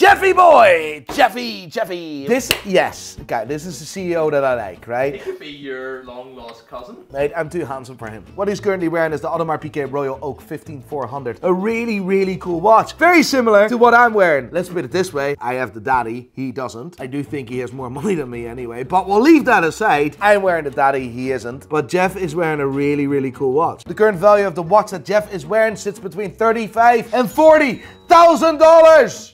Jeffy boy! Jeffy, Jeffy. This, yes, okay, this is the CEO that I like, right? He could be your long lost cousin. Mate, I'm too handsome for him. What he's currently wearing is the Audemars Piguet Royal Oak 15400. A really, really cool watch. Very similar to what I'm wearing. Let's put it this way. I have the daddy, he doesn't. I do think he has more money than me anyway, but we'll leave that aside. I'm wearing the daddy, he isn't. But Jeff is wearing a really, really cool watch. The current value of the watch that Jeff is wearing sits between 35 and 40 thousand dollars.